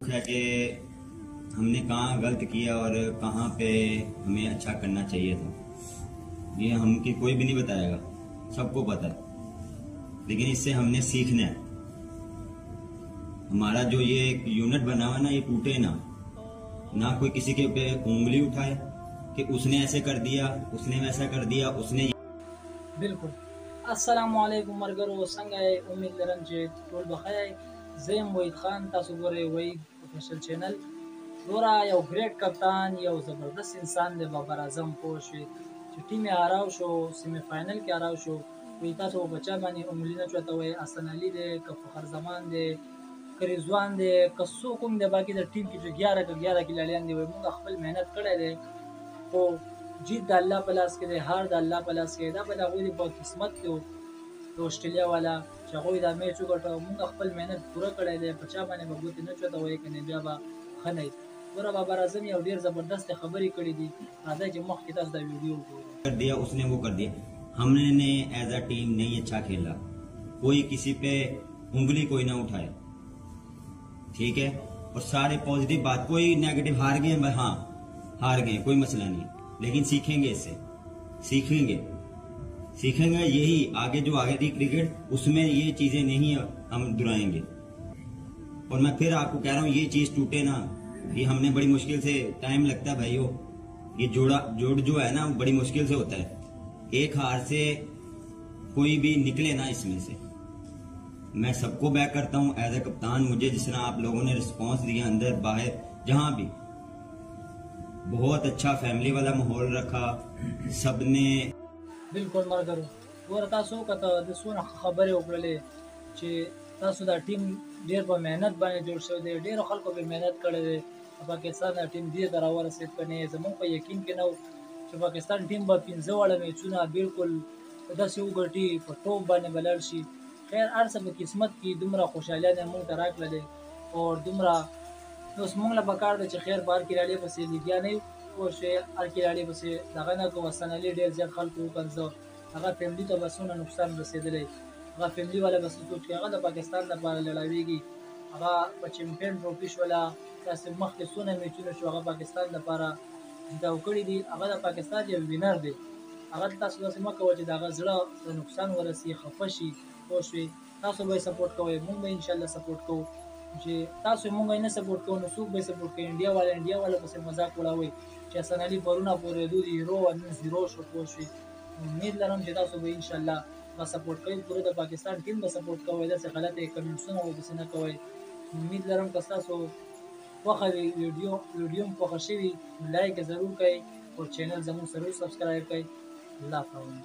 था कि हमने कहाँ गलत किया और कहाँ पे हमें अच्छा करना चाहिए था ये हम कि कोई भी नहीं बताएगा सबको पता है लेकिन इससे हमने सीखना है हमारा जो ये एक यूनिट बना हुआ ना ये टूटे ना ना कोई किसी के पे उंगली उठाए कि उसने ऐसे कर दिया उसने वैसा कर दिया उसने बिल्कुल अस्सलाम वालेकुम मरगरो संग उम्मीद रंजित टोल बखाय زه يم وحید خان تاسو ګورئ وحید افیشل چینل ګوره یو ګریټ کپتان یو زبردست انسان دی بابر اعظم پوه شوې چې ټیم یې هراو شو سیمي فاینل کې هراو شو وایي تاسو به بچا باندې انګلي نه چوتوئ حسن علي دی که فخر زمان دی که رضوان دی که څوک هم دی باقي د ټیم کې چې ګیاره که ګیاره کلاړیان دی وایي موږ خپل محنت کړی دی خو جیت د الله په لاس کې دی هار د الله په لاس کې دی دا به د هغوی په قسمت کې و د اسټرالیا والا چې هغوی دا میچ وګټه موږ خپل محنت پوره کړی دی په چا باندې به ګوتې نه چتوي کنه بیا به ښه نه ګوره بابر اعظم یو ډیر زبردست خبرې کړې دي راځئ چې مخکې تاسو دا ویډیو وګورئ کر دیا اس نے وہ کر دیا ہم نے نے ایز اے ٹیم نہیں اچھا کھیلا کوئی کسی پہ انگلی کوئی نہ اٹھائے ठीक है और सारे पॉजिटिव बात कोई नेगेटिव हार गए हाँ हार गए कोई मसला नहीं लेकिन सीखेंगे इससे सीखेंगे सीखेंगे यही आगे जो आगे थी क्रिकेट उसमें ये चीजें नहीं हम दुराएंगे और मैं फिर आपको कह रहा हूँ ये चीज टूटे ना ये हमने बड़ी मुश्किल से टाइम लगता है भाइयों ये जोड़ा जोड़ जो है ना बड़ी मुश्किल से होता है एक हार से कोई भी निकले ना इसमें से میں سب کو بیک کرتا ہوں ایز اے کپتان مجھے جس طرح آپ لوگوں نے رسپانس دیا اندر باہر جہاں بھی بہت اچھا فیملی والا ماحول رکھا سب نے بالکل مرګرو ور تاسو کته د سونه خبرې وکړلې چې تاسو دا ټیم ډیر په مهنت باندې جوړ شوی دی ډیر خلکو په مهنت کړی دی پاکستان دا ټیم دې ته راورسېد که نه زموږ په یقین کې نه و چې پاکستان ټیم به پنځه واړه میچونه بالکل داسې وګټي په ټوپ باندې به لاړ شي خیر هر څه په قسمت کې دومره خوشحالي نه مونږ ته راکړلې او دومره اوس مونږ له پکار ده چې خیر بار کې لاړې پسې لګیا نه یو پوه شوې هر کې لاړې پسې دغه نه کوه سنلې ډېر زیات خلکو وکنځه هغه فیملی ته بسونه نقصان رسېدلی هغه فیملی والا بس سوچ کې هغه د پاکستان لپاره لړاویږي هغه په چمپیون ټرافي شوله داسې مخکې څونه میچونه شو هغه پاکستان لپاره جدا کړي دي هغه د پاکستان یو وینر دی هغه ته تاسو داسې مه کوئ چې د هغه زړه ته نقصان ورسي خفه شي پوه شوې تاسو به یې سپورټ کوئ مونږ به انشاءالله سپورټ کوو چې تاسو مونږ نه سپورټ کوو نو څوک به یې سپورټ کوي انډیا والا انډیا والا پسې مذاق وړوئ چې حسن علي پرونه پورې دو هیرو او نن زیرو شو پوه شوې امید لرم چې تاسو به انشاءالله به سپورټ کوئ پوره د پاکستان ټیم به سپورټ کوئ داسې غلطه یې کمنټسونه ورپسې نه کوئ امید لرم که ستاسو خوښه وي ویډیو ویډیو هم خوښه شوي لایک یې ضرور کړئ او چینل زموږ سره وسبسکرایب کړئ الله فاوند.